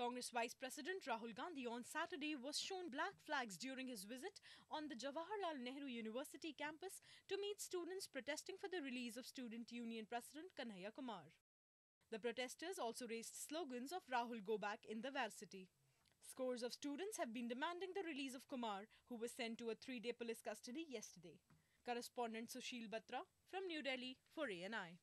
Congress Vice President Rahul Gandhi on Saturday was shown black flags during his visit on the Jawaharlal Nehru University campus to meet students protesting for the release of Student Union President Kanhaiya Kumar. The protesters also raised slogans of Rahul go back in the varsity. Scores of students have been demanding the release of Kumar, who was sent to a three day police custody yesterday. Correspondent Sushil Batra from New Delhi for ANI.